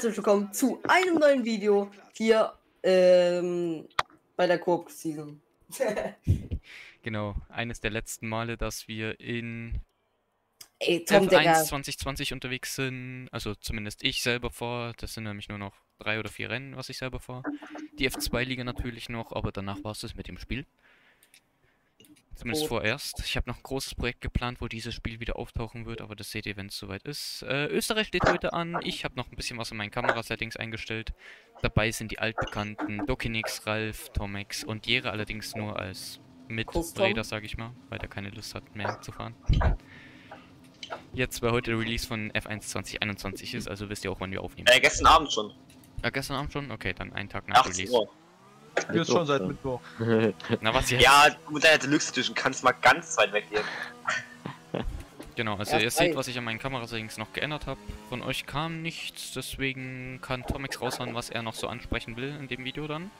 Herzlich willkommen zu einem neuen Video hier ähm, bei der Coop Season. Genau, eines der letzten Male, dass wir in Ey, Tom, F1 Digga. 2020 unterwegs sind. Also zumindest ich selber vor. Das sind nämlich nur noch drei oder vier Rennen, was ich selber vor. Die F2-Liga natürlich noch, aber danach war es das mit dem Spiel. Zumindest vorerst. Ich habe noch ein großes Projekt geplant, wo dieses Spiel wieder auftauchen wird, aber das seht ihr, wenn es soweit ist. Äh, Österreich steht heute an. Ich habe noch ein bisschen was in meinen Kamerasettings eingestellt. Dabei sind die altbekannten Dokinix, Ralf, Tomex und Jere allerdings nur als. Miträder, sag ich mal, weil der keine Lust hat mehr zu fahren. Jetzt, weil heute der Release von F1 2021 ist, also wisst ihr auch, wann wir aufnehmen. Äh, gestern Abend schon. Ja, gestern Abend schon? Okay, dann einen Tag nach 18 Release. Uhr. Wir ist schon seit Mittwoch. Na was jetzt? Ja, mit deiner Deluxe Edition kannst du mal ganz weit weggehen. Genau, also Ja, ihr seht, was ich an meinen Kamerasettings noch geändert habe. Von euch kam nichts, deswegen kann Tomex raushauen, was er noch so ansprechen will in dem Video dann.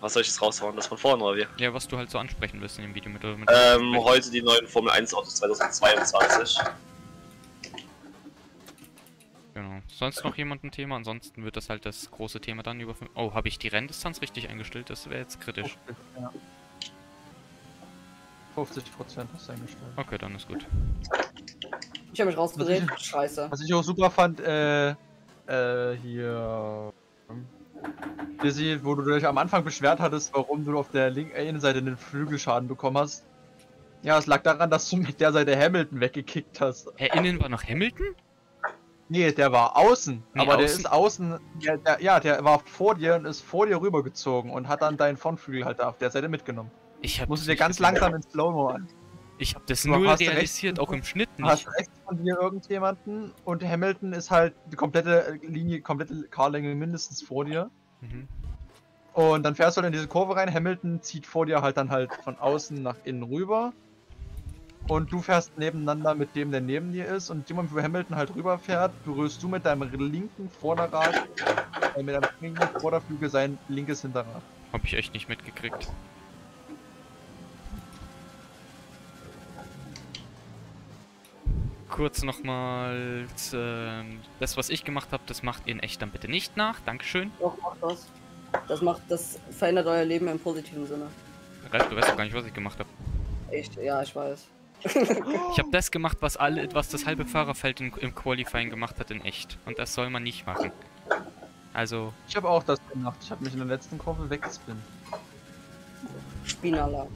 Was soll ich jetzt raushauen? Das von vorne oder wie? Ja, was du halt so ansprechen willst in dem Video mit, mit Ähm, heute die neuen Formel 1 Autos 2022. Genau. Sonst noch jemand ein Thema? Ansonsten wird das halt das große Thema dann über... Oh, habe ich die Renndistanz richtig eingestellt? Das wäre jetzt kritisch. Ja. 50 Prozent hast du eingestellt. Okay, dann ist gut. Ich habe mich rausgedreht. Scheiße. Was ich auch super fand, äh, äh, hier, Dizzy, wo du dich am Anfang beschwert hattest, warum du auf der linken Innenseite einen Flügelschaden bekommen hast. Ja, es lag daran, dass du mit der Seite Hamilton weggekickt hast. Hä, innen war noch Hamilton? Nee, der war außen. Nee, aber der außen? ist außen, der, der, ja, der war vor dir und ist vor dir rübergezogen und hat dann deinen Frontflügel halt auf der Seite mitgenommen. Ich habe Musst dir ganz langsam in Slow-Mo an. Ich habe das Du null realisiert, auch im Schnitt Du nicht. hast rechts von dir irgendjemanden und Hamilton ist halt die komplette Linie, komplette Carlänge mindestens vor dir. Mhm. Und dann fährst du halt in diese Kurve rein, Hamilton zieht vor dir halt dann halt von außen nach innen rüber. Und du fährst nebeneinander mit dem, der neben dir ist. Und Moment, wo Hamilton halt rüberfährt, berührst du mit deinem linken Vorderrad, äh, mit deinem linken Vorderflügel sein linkes Hinterrad. Hab ich echt nicht mitgekriegt. Kurz nochmal, ähm, das was ich gemacht habe, das macht ihr in echt dann bitte nicht nach. Dankeschön. Doch, macht das. Das macht, das verändert euer Leben im positiven Sinne. Ralf, du weißt doch gar nicht, was ich gemacht habe. Echt, ja, ich weiß. Ich habe das gemacht, was alle, was das halbe Fahrerfeld in, im Qualifying gemacht hat in echt. Und das soll man nicht machen. Also, Ich habe auch das gemacht. Ich habe mich in der letzten Kurve weggespinnt. Spinala.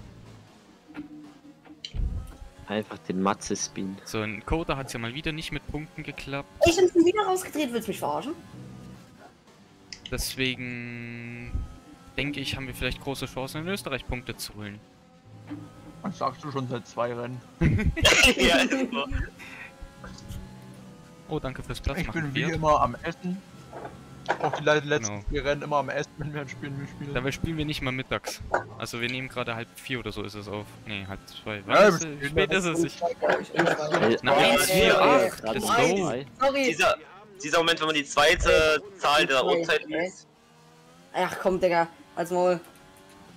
Einfach den Matze-Spin. so ein Coda hat ja mal wieder nicht mit Punkten geklappt. Ich bin schon wieder rausgedreht, willst du mich verarschen? Deswegen denke ich, haben wir vielleicht große Chancen in Österreich Punkte zu holen. Das sagst du schon seit zwei Rennen. ja, ist so. Oh, danke fürs Platz Ich bin wie Bier. immer am Essen. Auch die le- letzten Genau. vier Rennen immer am Essen, wenn wir ein Spiel wir spielen. Dabei spielen wir nicht mal mittags. Also wir nehmen gerade halb vier oder so ist es auf. Nee, halb zwei. Ja, ist, spät ja ist es. Ich, Ich weiß. Na, Ey, 1, ey, 4, ey, 8. ey, Let's ey. go. Sorry. Dieser, dieser Moment, wenn man die zweite Zahl der Uhrzeit ey. liest. Ach komm, Digga. Als Maul.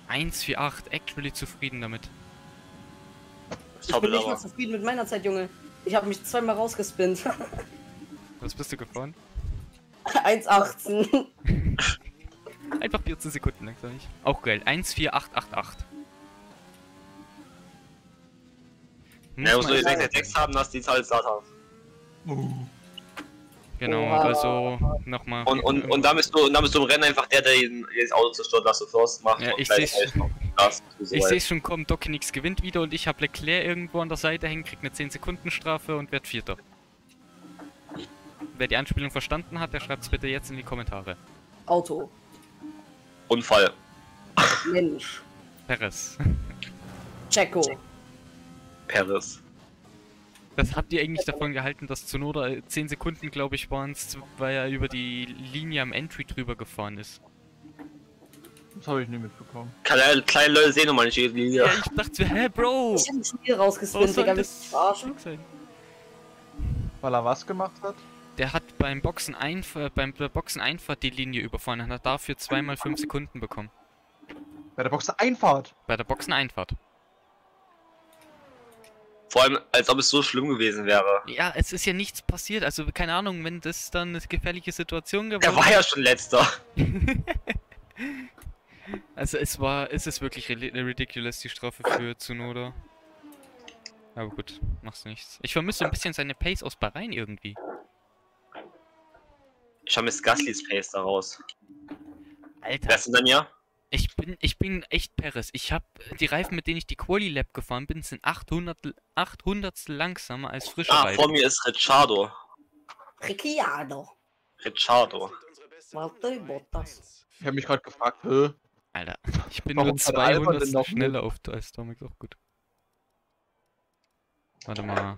1, 4, 8. Actually zufrieden damit. Ich bin nicht mal zufrieden mit meiner Zeit, Junge. Ich habe mich zweimal rausgespinnt. Was bist du gefahren? 1,18. Einfach 14 Sekunden lang, sag ich. Auch geil. 1, 4, 8, 8, 8. Muss Ja, musst du die 666 haben, dass die Zahl Satan. Uh, Genau, Oha. also nochmal. Und, und, und dann bist du, und dann bist du im Rennen einfach der, der das Auto zerstört, was du first macht. Ja, und ich gleich so Ich sehe schon kommen, Dokinix gewinnt wieder und ich habe Leclerc irgendwo an der Seite hängen, kriegt eine 10 Sekunden Strafe und werd Vierter. Wer die Anspielung verstanden hat, der schreibt es bitte jetzt in die Kommentare. Auto. Unfall. Mensch. Perez. Checo. Paris. Das habt ihr eigentlich davon gehalten, dass Zunoda 10 Sekunden, glaube ich, waren es, weil er über die Linie am Entry drüber gefahren ist. Das habe ich nie mitbekommen. Kleine, kleine Leute sehen nochmal nicht die Linie. Ja, ich dachte, hä, Bro! Ich hab wieder Was rausgespinnt, Digga. Willst du verarschen? sein? Weil er was gemacht hat? Der hat beim Boxen Einfahrt, beim der Boxen Einfahrt die Linie überfahren und hat dafür zweimal 5 Sekunden bekommen. Bei der Box Einfahrt. Bei der Boxen Einfahrt. Vor allem, als ob es so schlimm gewesen wäre. Ja, es ist ja nichts passiert. Also, keine Ahnung, wenn das dann eine gefährliche Situation geworden Er war ja schon letzter. Also es war, es ist wirklich ri- ridiculous, die Strafe für Tsunoda. Aber gut, machst nichts. Ich vermisse ein bisschen seine Pace aus Bahrain irgendwie. Ich habe Miss Gaslys Pace daraus. Wer Alter, ist denn ja? ich bin, ich bin echt Paris. Ich habe die Reifen, mit denen ich die Quali Lab gefahren bin, sind 800, 800 langsamer als frische Ah, Reifen. vor mir ist Ricciardo. Ricciardo. Ricciardo. Walter Bottas. Ich habe mich gerade gefragt, hä? Alter, ich bin Warum nur hat Albon denn 200 noch schneller auf als auch gut. Warte mal.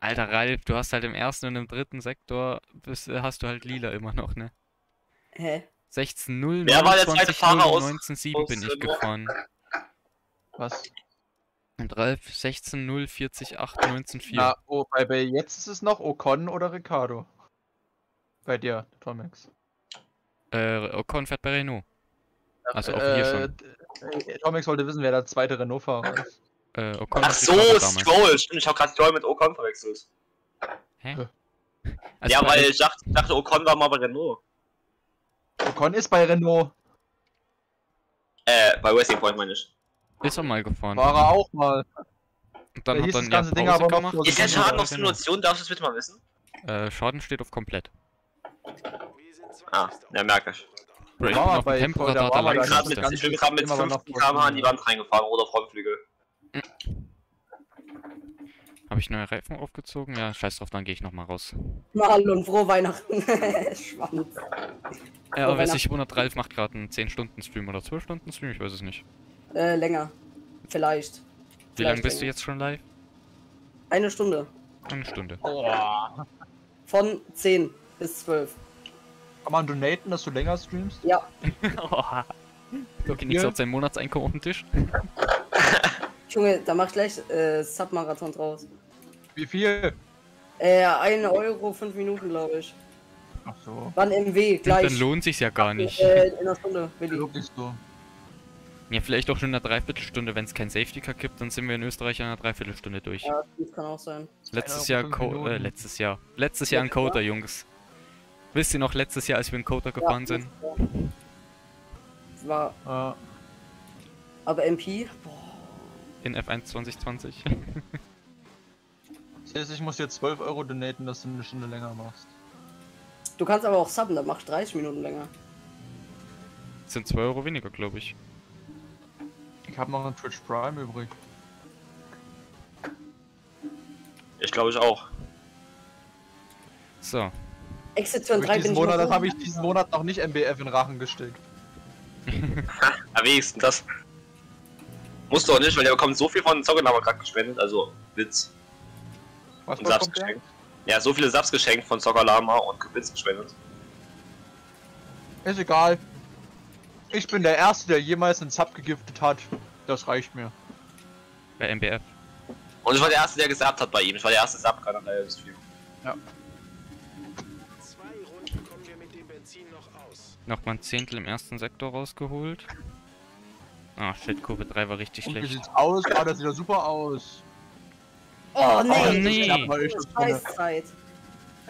Alter Ralf, du hast halt im ersten und im dritten Sektor, bist, hast du halt lila immer noch, ne? Hä? 16.0 Wer war der zweite 29.0 Fahrer aus- 19.7 aus bin ich gefahren. Was? Und Ralf 16.0 40 8 19.4. Na, oh, bei, bei jetzt ist es noch Ocon oder Ricardo? Bei dir, Tomex. Äh, Ocon fährt bei Renault. Also auch hier schon. Äh, Tomex wollte wissen, wer der zweite Renault-Fahrer ist. Äh, Ocon Ach so. Stroll. Stimmt, ich habe gerade Stroll mit Ocon verwechselt. Also ja, weil ich dachte, dachte, Ocon war mal bei Renault. Ocon ist bei Renault. Äh, bei Racing Point meine ich. Ist er mal gefahren. War er auch mal. Und dann Da hat er Jahr ganze Ding aber gemacht. Ist der dann Schaden auf. Simulation? Darfst du es bitte mal wissen? Äh, Schaden steht auf komplett. Ah, ja, merke ich. Bro, ich War bin auf bei- dem Temporadar da war Ich gerade mit, ich bin gerade mit System aber noch 15 km/h in die Wand reingefahren oder Frontflügel. Habe ich neue Reifen aufgezogen? Ja, scheiß drauf, dann gehe ich nochmal raus. Mal und frohe Weihnachten. Schwanz. Äh, aber sich wundert, Ralf macht gerade einen 10-Stunden-Stream oder 12-Stunden-Stream, ich weiß es nicht. Äh, länger. Vielleicht. Wie Vielleicht lange bist du länger. jetzt schon live? Eine Stunde. Eine Stunde. Boah. Von 10 bis 12. Kann man donaten, dass du länger streamst? Ja. Okay, nichts Ja. auf sein Monatseinkommen auf dem Tisch. Junge, da mach ich gleich äh, Submarathon draus. Wie viel? Äh, 1 Euro, 5 Minuten, glaube ich. Ach so. Wann MW? Gleich. Dann lohnt sich's ja gar nicht. Äh, in einer Stunde, Willi. Wirklich so. Ja, vielleicht auch schon in einer Dreiviertelstunde, wenn es kein Safety Car gibt, dann sind wir in Österreich in einer Dreiviertelstunde durch. Ja, das kann auch sein. Letztes Jahr, äh, letztes Jahr. Letztes Jahr Jahr? Coder, Jungs. Wisst ihr noch, letztes Jahr, als wir in Coder gefahren sind? War, Äh, aber MP? Boah. In F1 2020. das heißt, ich muss dir 12 Euro donaten, dass du eine Stunde länger machst. Du kannst aber auch subben, dann mach ich 30 Minuten länger. sind 2 Euro weniger, glaube ich. Ich habe noch einen Twitch Prime übrig. Ich glaube ich auch. So. Exit Turn Hab 3 ich bin diesen ich Monat, noch das habe ich diesen Monat noch nicht MBF in Rachen gesteckt. Am wenigsten das. Musst du auch nicht, weil der bekommt so viel von Zockername gerade gespendet, also Witz. Was Und was Subs kommt der? geschenkt. Ja, so viele Subs geschenkt von Zockerlama und Witz gespendet. Ist egal. Ich bin der Erste, der jemals einen Sub gegiftet hat. Das reicht mir. Bei MBF. Und ich war der Erste, der gesagt hat bei ihm. Ich war der erste Sub-Kanal im Stream. Zwei Nochmal ein Zehntel im ersten Sektor rausgeholt. Ah, shit, Kurve 3 war richtig Und wie schlecht. sieht's aus? Ah, das sieht ja super aus. Oh Oh, nee, nee. Das Wunder. Scheißzeit.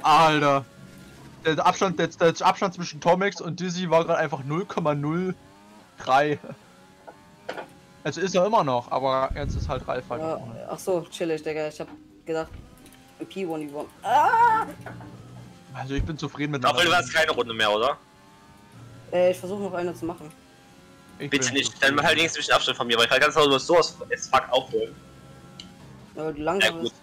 Alter. Der Abstand, der, der Abstand zwischen Tomex und Dizzy war gerade einfach 0,03. Also ist er immer noch, aber jetzt ist halt Ralf halt. Ja, ach so, chillig, Digga. Ich hab gedacht, MP won die won. Ah! Also ich bin zufrieden mit Doppel war es keine Runde mehr, oder? Äh, ich versuche noch eine zu machen. Ich Bitte nicht. Dann halt wenigstens ein bisschen Abstand von mir, weil ich halt ganz genau über sowas as fuck aufholen. Ja, langsam gut. ist.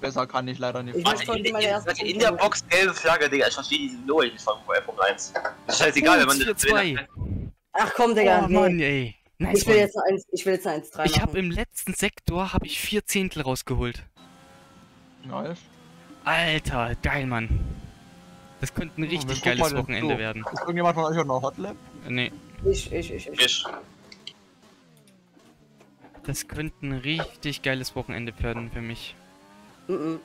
Besser kann ich leider nicht. Ich Warte, muss in, in, in, in der Box gelbe Flagge, Digga. Ich verstehe diese Logik nicht von Formel 1. Das ist scheißegal, wenn man das 4-2. Ach komm, Digga. Oh. Mann, ey. Nice, ich will jetzt eine 1, ich will jetzt eine 1 3 Ich habe im letzten Sektor habe ich vier Zehntel rausgeholt. Nice. Alter, geil, Mann. Das könnte ein wen richtig guck geiles Wochenende so? werden. Ist irgendjemand von euch noch Hotlap? Nee, Ich, ich, ich, ich. Ich. das könnte ein richtig geiles Wochenende werden für mich. Mm -mm.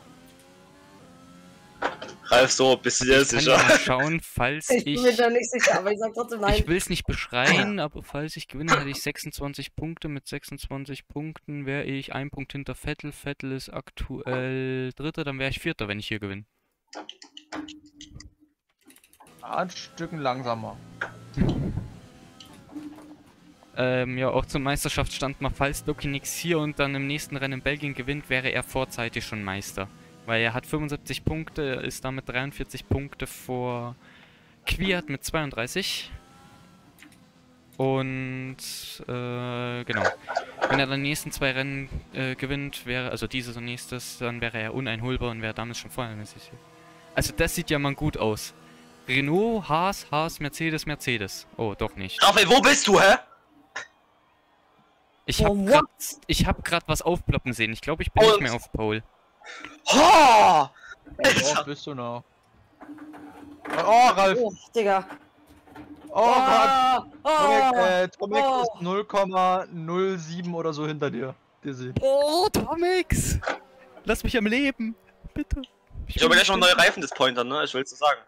Ralf, so, bist du dir Ich kann sicher? ja mal schauen, falls Ich bin ich... mir da nicht sicher, aber ich sag trotzdem nein. Ich will es nicht beschreien, aber falls ich gewinne, hätte ich 26 Punkte. Mit 26 Punkten wäre ich ein Punkt hinter Vettel. Vettel ist aktuell Dritter, dann wäre ich Vierter, wenn ich hier gewinne. Ein Stücken langsamer. Ähm, ja, auch zum Meisterschaftsstand mal, falls Dokinix hier und dann im nächsten Rennen in Belgien gewinnt, wäre er vorzeitig schon Meister. Weil er hat 75 Punkte, ist damit 43 Punkte vor Kwiat mit 32. Und, äh, genau. Wenn er dann die nächsten zwei Rennen äh, gewinnt, wäre, also dieses und nächstes, dann wäre er uneinholbar und wäre damit schon vorher mäßig hier. Also das sieht ja mal gut aus. Renault, Haas, Haas, Mercedes, Mercedes. Oh, doch nicht. Raphael, wo bist du, hä? Ich Oh, hab grad, what? ich hab grad was aufploppen sehen. Ich glaube, ich bin nicht Und- mehr auf Pole. Oh! Oh, bist du noch. Oh, Ralf! Oh, Digga. Oh Gott! Oh, Tomek, oh, äh, Tomek oh. ist 0,07 oder so hinter dir. Dizzy. Oh, Tomix! Lass mich am Leben! Bitte. Ich habe gleich noch neue Reifen Dispointer, ne? Ich will's dir sagen.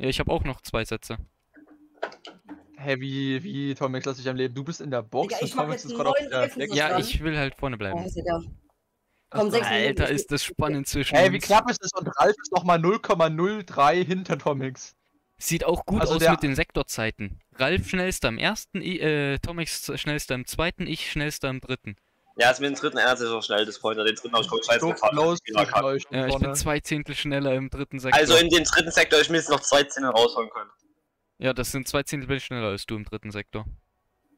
Ja, ich habe auch noch zwei Sätze. Hä, wie, wie, Tomek, lass dich am Leben. Du bist in der Box Digga, und ich mach jetzt ist einen gerade auf neuen Flex. so Ja, ich will halt vorne Oh, bleiben. ist egal. Komm, sechs Minuten. Alter, ist das spannend zwischen Hä, wie uns. knapp ist es? Und Ralf ist nochmal 0,03 hinter Tomix. Sieht auch gut Also aus der- mit den Sektorzeiten. Ralf schnellster im ersten, äh, Tomix schnellster im zweiten, ich schnellster im dritten. Ja, ist mit dem dritten ändert sich auch schnell Dispointer. Den dritten habe ich scheiße So gefahren. Ja, ich bin zwei Zehntel schneller im dritten Sektor. Also in den dritten Sektor, ich mir jetzt noch zwei Zähne rausholen können. ja, das sind zwei Zehntel bin ich schneller als du im dritten Sektor.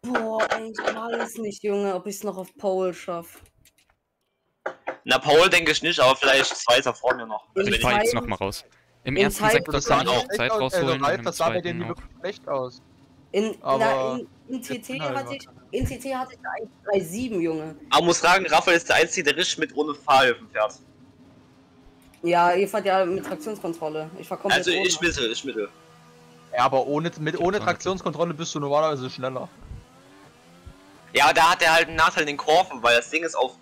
Boah, ich weiß nicht, Junge, ob ich es noch auf Pole schaffe. Na, Paul denke ich nicht, aber vielleicht zweiter vor mir noch. Also Ich wenn fahr Zeit- jetzt nochmal raus. Im in ersten Zeit- Sektor Das kann sah ich auch Zeit rausholen Also, Ralf, das sah bei auch. wirklich schlecht aus. In, na, Aber in, in TT halt hatte ich, in TT hatte ich 1,37, Junge. Aber muss sagen, Raphael ist der Einzige, der richtig mit ohne Fahrhilfen fährt. Ja, ihr fahrt ja mit Traktionskontrolle. Ich fahr komplett Also ich mittel, ich mittel. Ja, aber ohne, mit, ohne. Traktionskontrolle bist du normalerweise schneller. Ja, da hat er halt einen Nachteil in den Kurven, weil das Ding ist auf.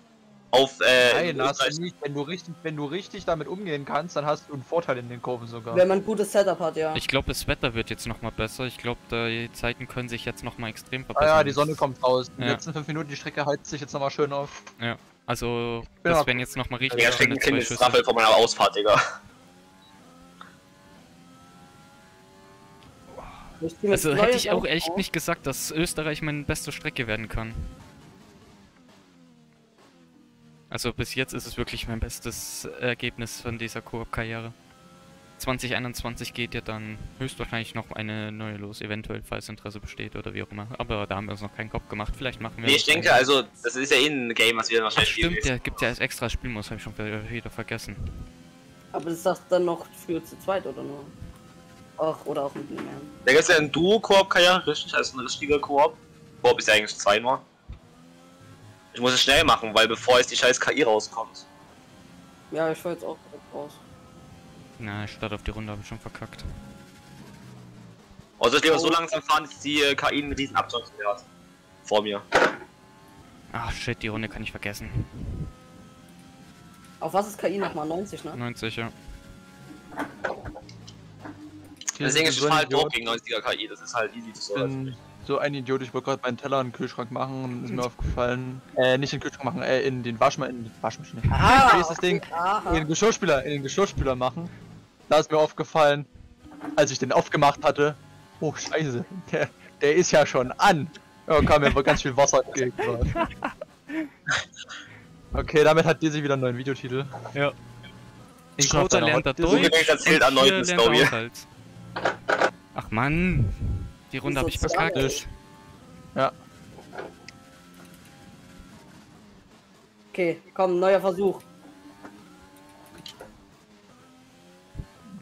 Auf äh, Nein, hast du nicht. Wenn du, richtig, wenn du richtig damit umgehen kannst, dann hast du einen Vorteil in den Kurven sogar. Wenn man ein gutes Setup hat, ja. Ich glaube, das Wetter wird jetzt nochmal besser. Ich glaube, die Zeiten können sich jetzt nochmal extrem Ah verbessern. ja, die Sonne kommt raus. Die Ja. letzten fünf Minuten, die Strecke heizt sich jetzt nochmal schön auf. Also, Ja. das wären jetzt nochmal richtig zwei ist Schüsse. Raphael von meiner Ausfahrt, Digga. Also hätte ich auch echt nicht gesagt, dass Österreich meine beste Strecke werden kann. Also bis jetzt ist es wirklich mein bestes Ergebnis von dieser Koop-Karriere. 2021 geht ja dann höchstwahrscheinlich noch eine neue los, eventuell, falls Interesse besteht oder wie auch immer. Aber da haben wir uns noch keinen Kopf gemacht. Vielleicht machen wir Nee, ich das denke, ein- also, das ist ja eh ein Game, was wir Ach, wahrscheinlich spielen. stimmt, der gibt ja als extra Spielmodus, habe ich schon wieder vergessen. Aber das sagt dann noch für zu zweit oder nur? Ach, oder auch mit mehr. Da gibt es ja ein Duo-Koop-Karriere, richtig? Also ein richtiger Koop. Koop ist ja eigentlich zwei nur. Ich muss es schnell machen, weil bevor jetzt die scheiß KI rauskommt. Ja, ich fahr jetzt auch direkt raus. Na, Start auf die Runde habe ich schon verkackt. Also ich lieber so langsam fahren, dass die äh, KI einen riesen Abstand zu mir hat. Vor mir. Ach shit, die Runde kann ich vergessen. Auf was ist KI nochmal? 90, ne? 90, ja. Deswegen ist so es halt Idiot. gegen 90er KI, das ist halt easy zu Ich bin so ein Idiot, ich wollte gerade meinen Teller in den Kühlschrank machen und ist mir aufgefallen. Äh, nicht in den Kühlschrank machen, äh, in den Waschma in die Waschmaschine. Ah, Wie ist das Ding? In Aha. den Geschirrspüler, in den Geschirrspüler machen. Da ist mir aufgefallen, als ich den aufgemacht hatte. Oh Scheiße, der, der ist ja schon an. Ja, kam mir aber ganz viel Wasser entgegen. Okay, damit hat Dizzy wieder einen neuen Videotitel. Ja. Ich Schrotter lernt er So Deutsch. übrigens erzählt lernt er Story. Haushalt. Ach Mann, die Runde habe ich verkackt. Okay, komm, neuer Versuch.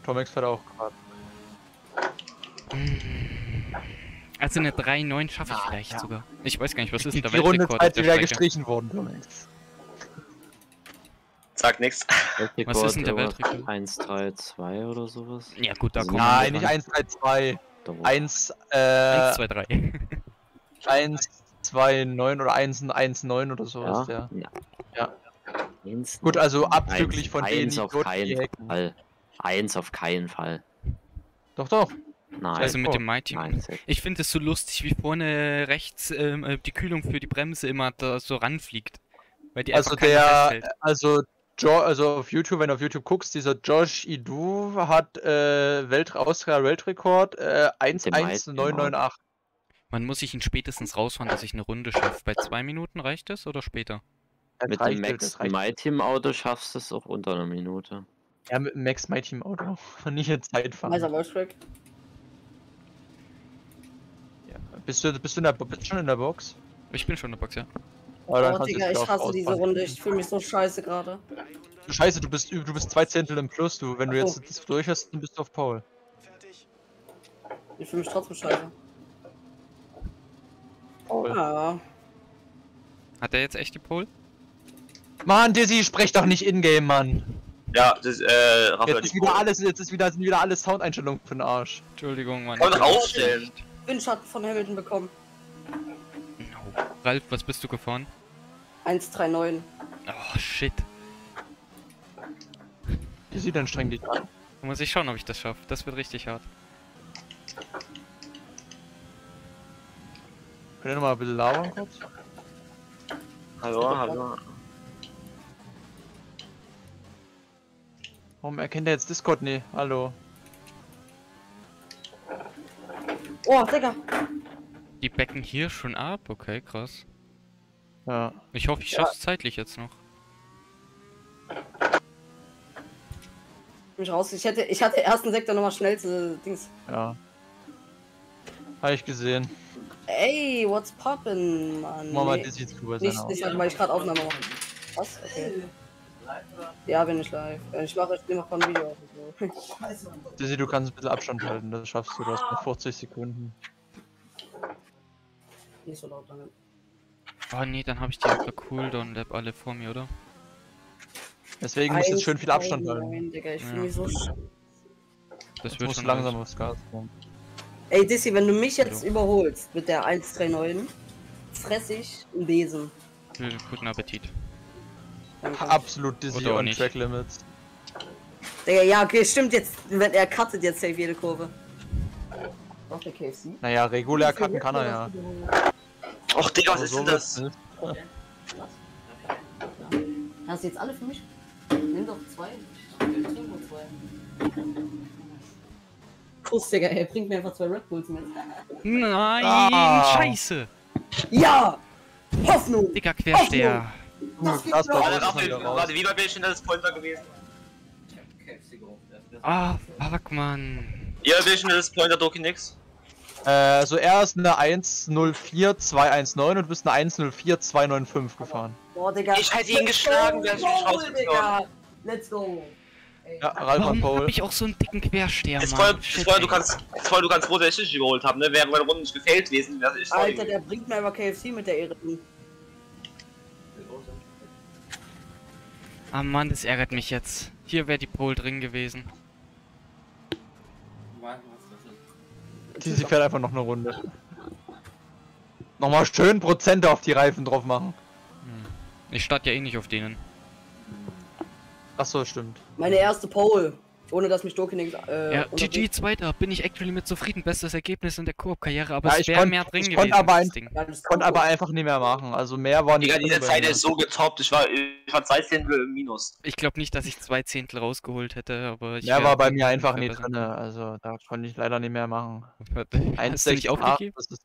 Tomex fährt auch gerade. Also eine 3-9 schaffe ich vielleicht ja. sogar. Ich weiß gar nicht, was ist Die, denn die der Runde Weltrekord auf Zeit der wieder Strecke? gestrichen worden, Tomex. Sag nix. Was ist denn der Weltrekord? 132 oder sowas? Ja gut, da kommen Nein, wir nicht 1, 3, 2. Da wo- 1, äh, 1, 2, 3. 1, 2, 9 oder 1, 1, 9 oder sowas, ja. Ja. Ja. Eins, Gut, also abzüglich von denen, eins die auf keinen. Fall. Eins auf keinen Fall. Doch, doch. Nein. Also mit dem Team. Nein. Ich finde es so lustig, wie vorne rechts ähm, äh, die Kühlung für die Bremse immer da so ranfliegt. Weil die Also der, festhält. also jo also auf YouTube, wenn du auf YouTube guckst, dieser Josh Idu hat äh, Welt Austria Weltrekord äh, meisten 11998. Man muss sich ihn spätestens rausfahren, dass ich eine Runde schaffe. Bei zwei Minuten reicht das oder später? Das Mit dem Max. My Team Auto schaffst du es auch unter einer Minute. Ja, mit dem Max My Team Auto. Nicht in Zeit fahren. Weißer Wolfsburg. Ja. Bist, du, bist, du in der, bist du schon in der Box? Ich bin schon in der Box, ja. Aber dann Oh, Digga, ich hasse diese. Runde. Ich fühle mich so scheiße gerade. Scheiße, du bist, du bist zwei Zehntel im Plus, du. Wenn du jetzt das durch hast, dann bist du auf Paul. Fertig. Ich fühle mich trotzdem scheiße. Paul. Ja. Hat er jetzt echt die Pole? Mann, Dizzy, sprech doch nicht in-game, Mann. Ja, das, äh, Raphael, Jetzt ist wieder alles, jetzt ist wieder, sind wieder alle Soundeinstellungen für den Arsch. Entschuldigung, Mann. Kann man doch ich- aufstellen. Windschatten von Hamilton bekommen. No. Ralf, was bist du gefahren? 139. Oh, shit. Dizzy, dann streng dich an. Muss ich schauen, ob ich das schaffe. Das wird richtig hart. Könnt ihr noch mal ein bisschen labern kurz? Hallo, hallo. Warum erkennt er jetzt Discord? Nee, hallo. Oh, Digga. Die Becken hier schon ab? Okay, krass. Ja. Ich hoffe, ich Ja. schaff's zeitlich jetzt noch. Mich raus. Ich hätte, ich hatte ersten Sektor nochmal schnellste Dings. Ja. Habe ich gesehen. Ey, what's poppin', Mann? Mach mal Nee, Dizzy zu bei nicht, nicht, weil ich gerade Aufnahme mache. Was? Okay. Ja, bin ich live. Äh, Ich mache ich mach mal ein Video auf. und so. Dizzy, du kannst ein bisschen Abstand halten, das schaffst du, du hast noch 40 Sekunden. Nicht so laut lange. Oh nee, dann habe ich die Upper Cooldown Lab alle vor mir, oder? Deswegen musst du jetzt schön viel Abstand halten. Nein, Digga, ich Ja. so Das Jetzt wird schon du langsam aufs Gas kommen. Ey, Dizzy, wenn du mich jetzt Hallo. überholst mit der 139, fress ich einen Besen. Guten Appetit. Danke. Absolut Dizzy on nicht. Track Limits. Digga, ja, okay, stimmt jetzt. Wenn er cuttet jetzt safe jede Kurve. Der KFC? Naja, regulär cutten kann er ja. Och, Digga, was ist denn das? nicht. Hast du jetzt alle für mich? Nimm doch zwei. Ich trinke nur zwei. Kuss, Digga, er bringt mir einfach zwei Red Bulls mit. Nein, Ah. scheiße! Ja! Hoffnung! Dicker Quersteher. Das geht war Warte, wie ich denn das Pointer gewesen? Ah, fuck, Mann. Ihr bin ich denn das Pointer Doki nix? Äh, also er ist eine 104219 und du bist eine 104295 gefahren. Boah, Digga. Ich hätte ihn geschlagen, der ist mich Let's go, rausgekommen. Digga. Let's go. Ey. Ja, Ralf Warum Paul. hab ich auch so einen dicken Quersteher, Mann? jetzt vorher, du kannst, vorher, du kannst froh, dass ich dich überholt habe, ne? Wäre meine Runde nicht gefailt gewesen, wäre ich Alter, der bringt mir aber KFC mit der Ehre. Ah Mann, das ärgert mich jetzt. Hier wäre die Pole drin gewesen. Dizzy fährt einfach noch eine Runde. Nochmal schön Prozente auf die Reifen drauf machen. Ich starte ja eh nicht auf denen. Achso, stimmt. Meine erste Pole. Ohne dass mich Doki nichts. Äh, Ja. GG, Zweiter. Bin ich actually mit zufrieden. Bestes Ergebnis in der Koop-Karriere, aber Ja, es ich wäre mehr drin ich gewesen. konnte ein- Ding. Ja, Ich konnte aber einfach nicht mehr machen. Also mehr war nicht Digga, diese Zeit ist so getoppt, ich war, ich war zwei Zehntel im Minus. Ich glaube nicht, dass ich zwei Zehntel rausgeholt hätte, aber ich Mehr wär war bei mir einfach nie besser. drin. Also da konnte ich leider nicht mehr machen. Hast du nicht 1,68, aufgegeben? das ist